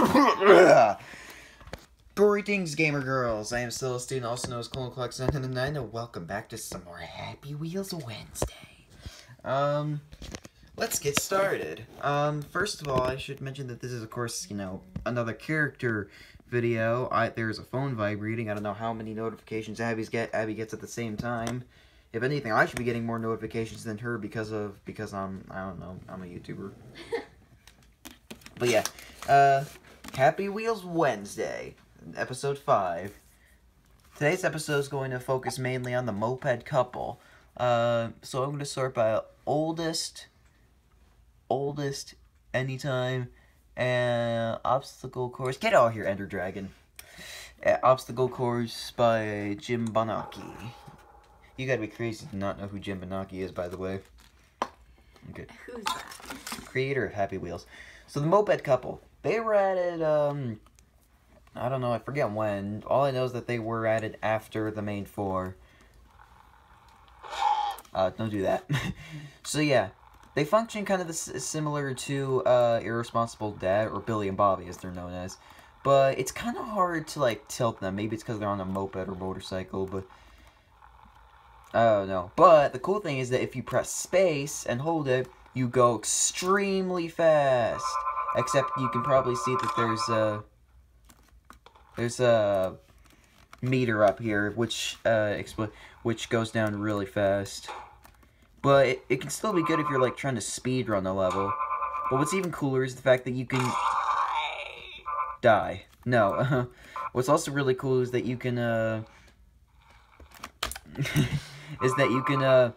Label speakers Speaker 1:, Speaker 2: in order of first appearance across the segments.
Speaker 1: Greetings, gamer girls. I am Celestine, also known as ClonaClox 999, and welcome back to some more Happy Wheels Wednesday. Um, let's get started. Um, first of all, I should mention that this is, of course, you know, another character video. I There's a phone vibrating. I don't know how many notifications Abby's get Abby gets at the same time. If anything, I should be getting more notifications than her because of because I'm I don't know I'm a YouTuber. but yeah, uh, Happy Wheels Wednesday, episode five. Today's episode is going to focus mainly on the moped couple. Uh, so I'm going to sort by oldest, oldest, anytime, and obstacle course. Get out here, Ender Dragon. Uh, obstacle course by Jim Bonacci. You gotta be crazy to not know who Jim Bonacci is, by the way. Okay.
Speaker 2: Who's that?
Speaker 1: Creator of Happy Wheels. So the moped couple, they were at it, um, I don't know, I forget when. All I know is that they were at it after the main four. Uh, don't do that. so yeah, they function kind of similar to, uh, Irresponsible Dad, or Billy and Bobby as they're known as. But it's kind of hard to, like, tilt them. Maybe it's because they're on a moped or motorcycle, but... Oh, no. But the cool thing is that if you press space and hold it, you go extremely fast. Except you can probably see that there's a... There's a meter up here, which, uh, which goes down really fast. But it, it can still be good if you're, like, trying to speed run the level. But what's even cooler is the fact that you can... Die. No. what's also really cool is that you can, uh... is that you can, uh,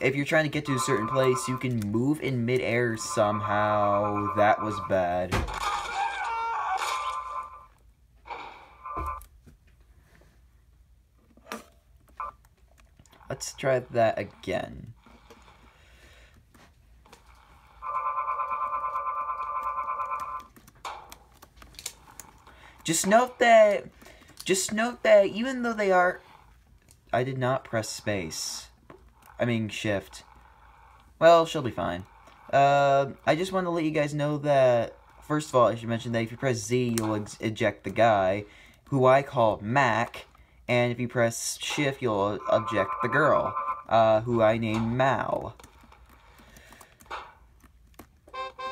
Speaker 1: if you're trying to get to a certain place, you can move in midair somehow. That was bad. Let's try that again. Just note that, just note that even though they are I did not press space. I mean, shift. Well, she'll be fine. Uh, I just want to let you guys know that, first of all, I should mention that if you press Z, you'll eject the guy, who I call Mac, and if you press shift, you'll eject the girl, uh, who I name Mal.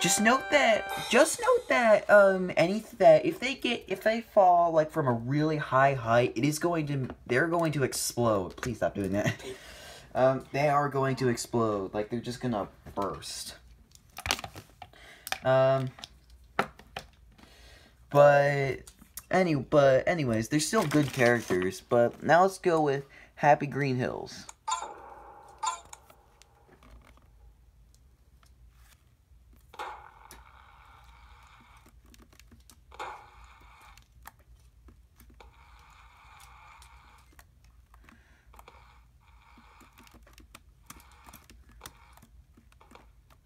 Speaker 1: Just note that, just note that, um, any, that if they get, if they fall, like, from a really high height, it is going to, they're going to explode. Please stop doing that. Um, they are going to explode. Like, they're just gonna burst. Um, but, any, but anyways, they're still good characters. But now let's go with Happy Green Hills.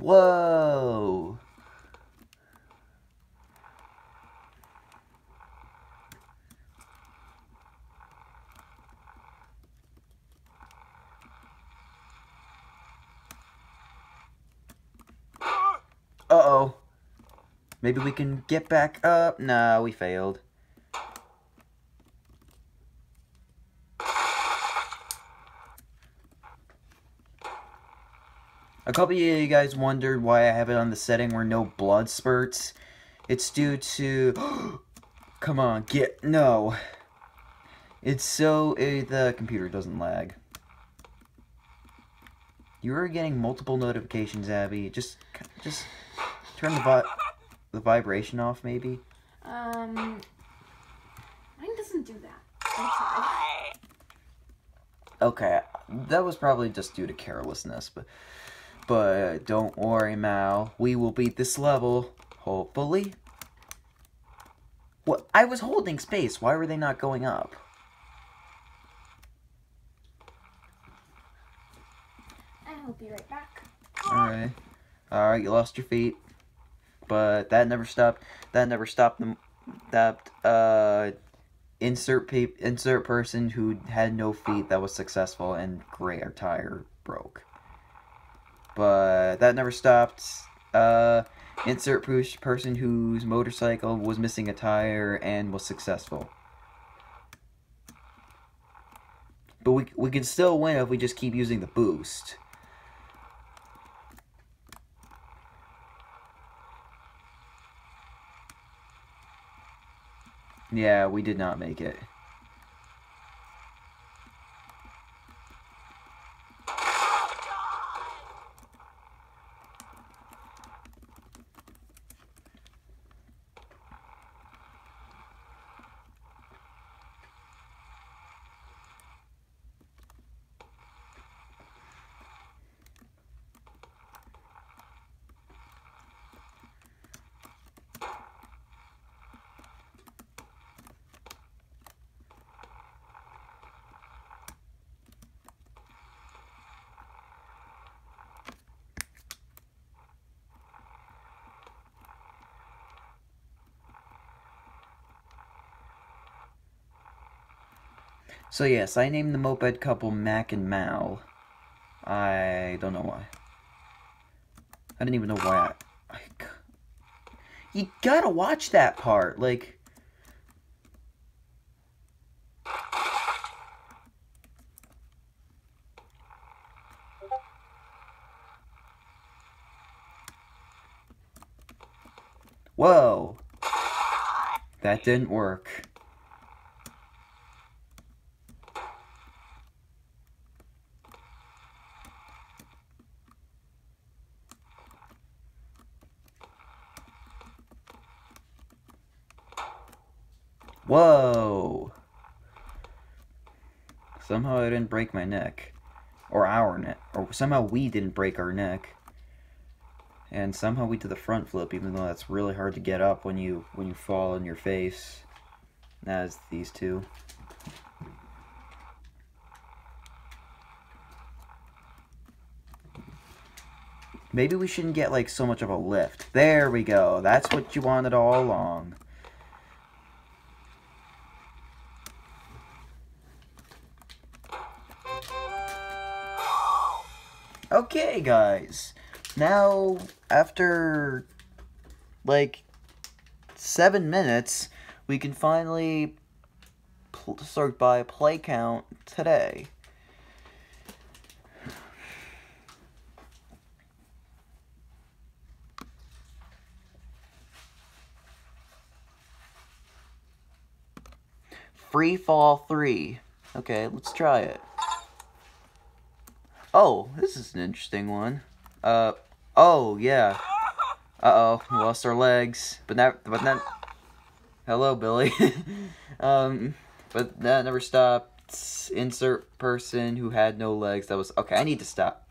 Speaker 1: Whoa! Uh-oh. Maybe we can get back up? No, we failed. A couple of you guys wondered why I have it on the setting where no blood spurts. It's due to... Come on, get... No. It's so... It, the computer doesn't lag. You are getting multiple notifications, Abby. Just... Just... Turn the vi the vibration off, maybe?
Speaker 2: Um... Mine doesn't do that.
Speaker 1: Okay, that was probably just due to carelessness, but... But don't worry, Mal. We will beat this level, hopefully. What? I was holding space. Why were they not going up?
Speaker 2: I'll be right back.
Speaker 1: Alright. Alright, you lost your feet. But that never stopped. That never stopped them. That, uh... Insert pe insert person who had no feet that was successful and great tire broke. But that never stopped Uh, insert pers- person whose motorcycle was missing a tire and was successful. But we, we can still win if we just keep using the boost. Yeah, we did not make it. So yes, I named the moped couple Mac and Mal. I don't know why. I didn't even know why. I, I, you gotta watch that part, like. Whoa. That didn't work. Whoa! Somehow I didn't break my neck. Or our neck. Or somehow we didn't break our neck. And somehow we did the front flip, even though that's really hard to get up when you when you fall on your face. As these two. Maybe we shouldn't get like so much of a lift. There we go. That's what you wanted all along. Okay, guys. Now, after like seven minutes, we can finally sort by play count today. Free Fall 3. Okay, let's try it. Oh, this is an interesting one. Uh, oh, yeah. Uh-oh, lost our legs. But that, but that... Hello, Billy. um, but that never stopped. Insert person who had no legs. That was... Okay, I need to stop.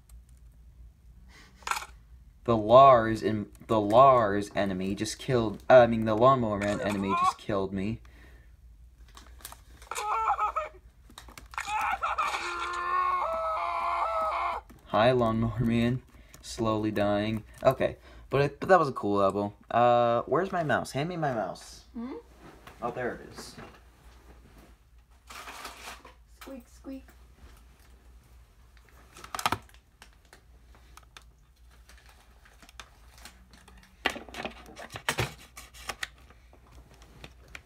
Speaker 1: The Lars and the Lars enemy just killed. Uh, I mean, the lawnmower man enemy just killed me. Hi, Lawnmower Man. Slowly dying. Okay, but it, but that was a cool level. Uh, where's my mouse? Hand me my mouse.
Speaker 2: Hmm?
Speaker 1: Oh, there it is.
Speaker 2: Squeak, squeak.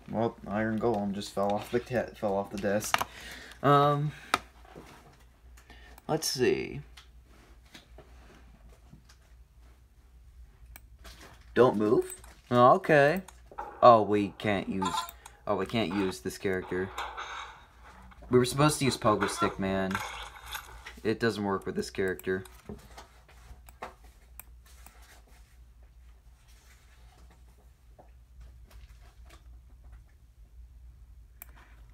Speaker 1: Well, Iron Golem just fell off the cat fell off the desk. Um, let's see. Don't move? Oh, okay. Oh, we can't use... Oh, we can't use this character. We were supposed to use Pogo Stick Man. It doesn't work with this character.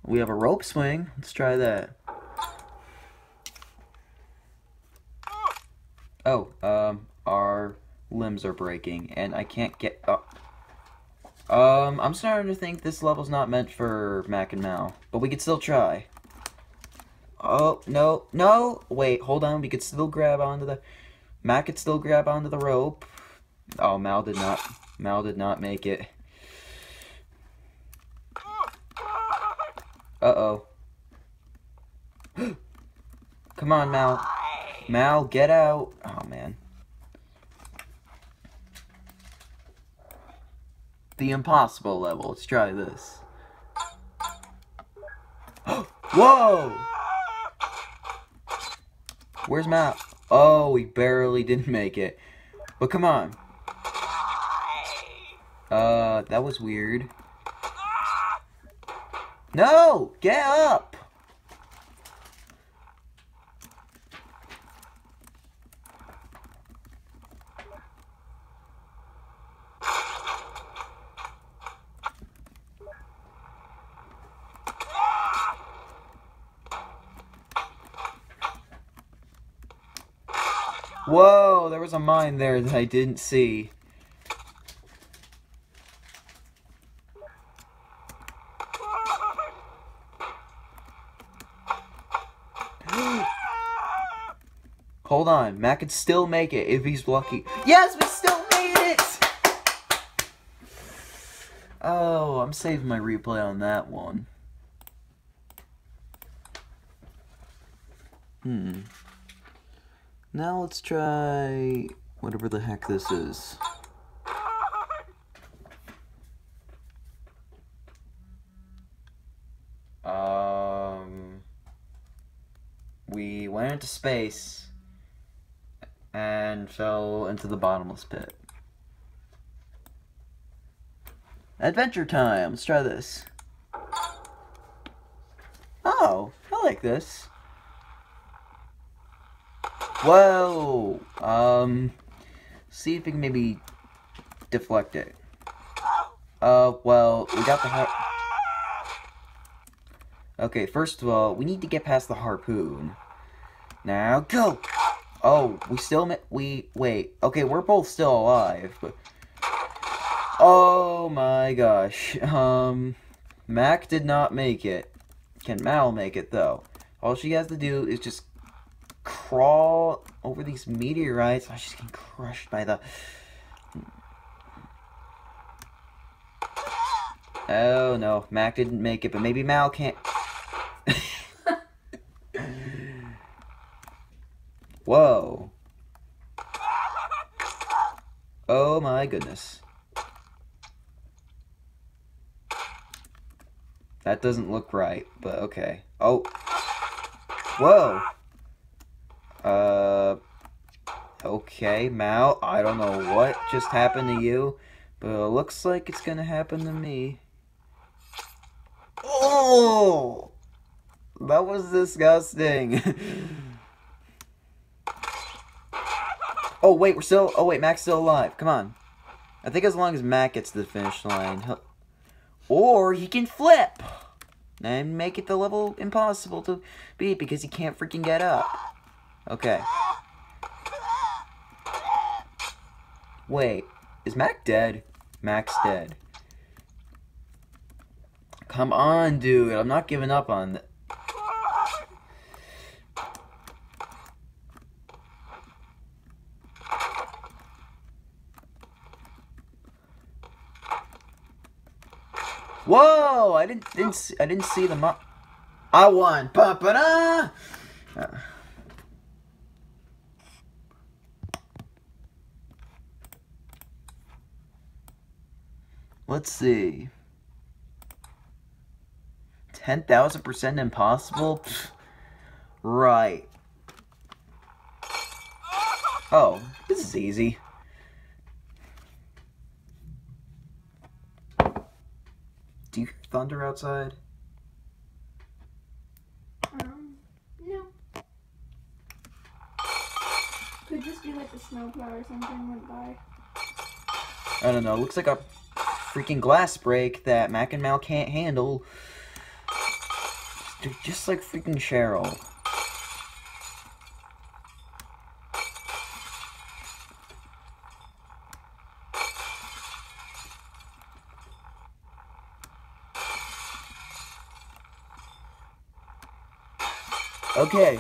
Speaker 1: We have a rope swing. Let's try that. Oh, um, our limbs are breaking, and I can't get up. Um, I'm starting to think this level's not meant for Mac and Mal, but we could still try. Oh, no, no, wait, hold on, we could still grab onto the, Mac could still grab onto the rope. Oh, Mal did not, Mal did not make it. Uh-oh. Come on, Mal. Mal, get out. Oh, man. The impossible level. Let's try this. Whoa! Where's Matt? Oh, we barely didn't make it. But come on. Uh, that was weird. No! Get up! Whoa, there was a mine there that I didn't see. Hold on, Matt could still make it if he's lucky. Yes, we still made it! Oh, I'm saving my replay on that one. Hmm. Now let's try whatever the heck this is. Um, we went into space and fell into the bottomless pit. Adventure time. Let's try this. Oh, I like this. Whoa! Um, see if we can maybe deflect it. Uh, well, we got the har- Okay, first of all, we need to get past the harpoon. Now, go! Oh, we still we- wait. Okay, we're both still alive, but... Oh my gosh. Um, Mac did not make it. Can Mal make it, though? All she has to do is just crawl over these meteorites. Oh, just getting crushed by the... Oh no, Mac didn't make it, but maybe Mal can't... Whoa. Oh my goodness. That doesn't look right, but okay. Oh. Whoa. Uh. Okay, Mal, I don't know what just happened to you, but it looks like it's gonna happen to me. Oh! That was disgusting. oh, wait, we're still... Oh, wait, Mac's still alive. Come on. I think as long as Mac gets to the finish line, he'll... Or he can flip! And make it the level impossible to beat because he can't freaking get up. Okay. Wait, is Mac dead? Mac's dead. Come on, dude. I'm not giving up on th Whoa! I didn't didn't see, I didn't see the mo I won. Ba ba da. Uh. Let's see. 10,000% impossible? Pfft. Right. Oh, this is easy. Do you hear thunder outside?
Speaker 2: Um, no. Could just be like a snowplow or something went by.
Speaker 1: I don't know. Looks like a freaking glass break that Mac and Mal can't handle. Dude, just like freaking Cheryl. Okay.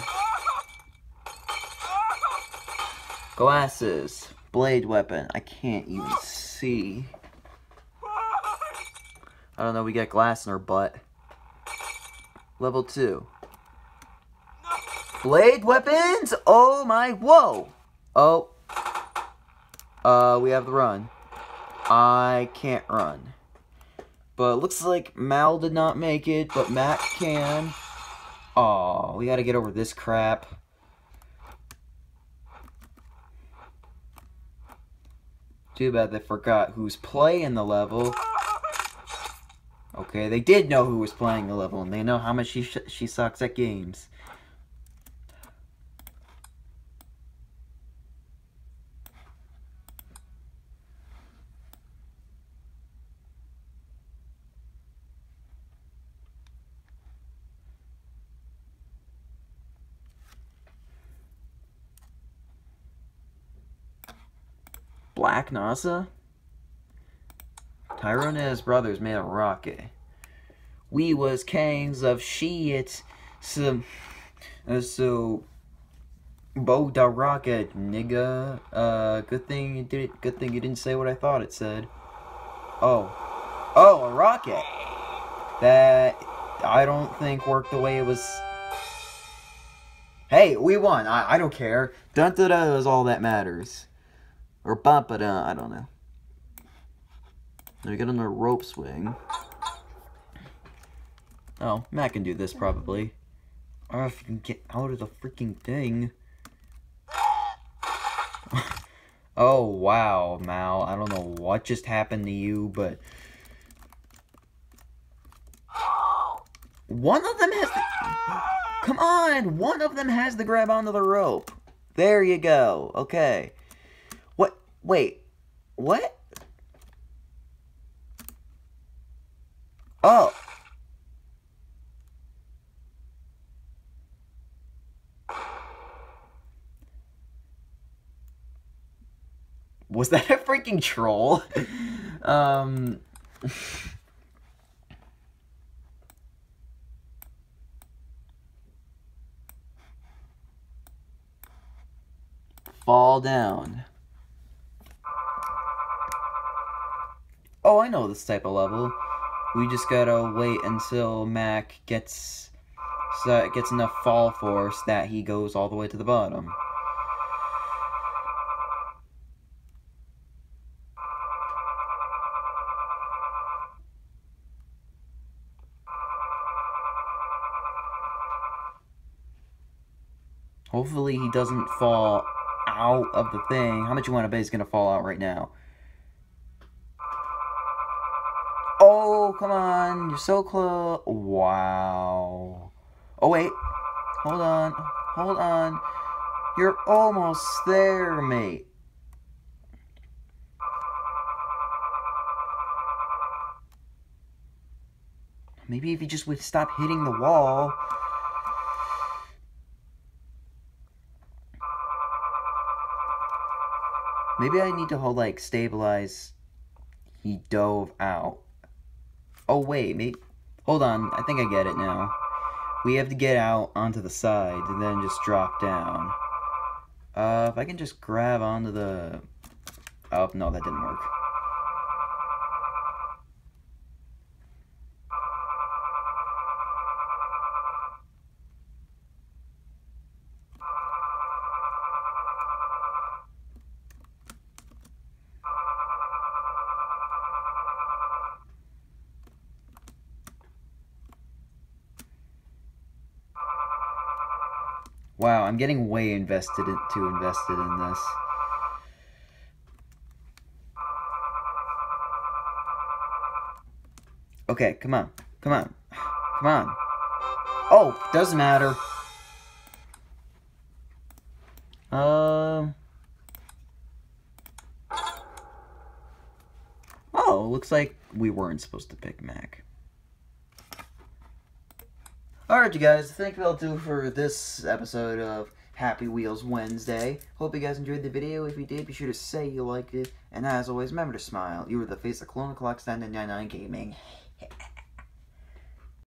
Speaker 1: Glasses. Blade weapon. I can't even see. I don't know, we got glass in our butt. Level 2. Blade weapons! Oh my, whoa! Oh. Uh, we have the run. I can't run. But looks like Mal did not make it, but Matt can. Oh, we gotta get over this crap. Too bad they forgot who's playing the level. Okay, they did know who was playing the level, and they know how much she she sucks at games. Black NASA? Tyrone and his brothers made a rocket. We was kings of shit. So, uh, so, Bo the rocket, nigga. Uh, good thing you did. Good thing you didn't say what I thought it said. Oh, oh, a rocket. That I don't think worked the way it was. Hey, we won. I, I don't care. Dun da da is all that matters. Or bump it I don't know. Now we get on the rope swing. Oh, Matt can do this probably. I don't know if you can get out of the freaking thing. oh, wow, Mal. I don't know what just happened to you, but... One of them has the... Come on! One of them has the grab onto the rope. There you go. Okay. What? Wait, what? Oh. Was that a freaking troll? um... Fall down. Oh, I know this type of level. We just gotta wait until Mac gets so gets enough fall force that he goes all the way to the bottom. Hopefully he doesn't fall out of the thing. How much you want to bet he's to fall out right now? Oh, come on. You're so close. Wow. Oh, wait. Hold on. Hold on. You're almost there, mate. Maybe if you just would stop hitting the wall. Maybe I need to hold, like, stabilize. He dove out. Oh, wait, maybe... Hold on, I think I get it now. We have to get out onto the side and then just drop down. Uh, if I can just grab onto the... Oh, no, that didn't work. Wow, I'm getting way invested in, too invested in this. Okay, come on. Come on. Come on. Oh, doesn't matter. Um. oh, looks like we weren't supposed to pick Mac. Alright, you guys, I think that'll do for this episode of Happy Wheels Wednesday. Hope you guys enjoyed the video. If you did, be sure to say you liked it. And as always, remember to smile. You were the face of ClonaClox 999 Gaming.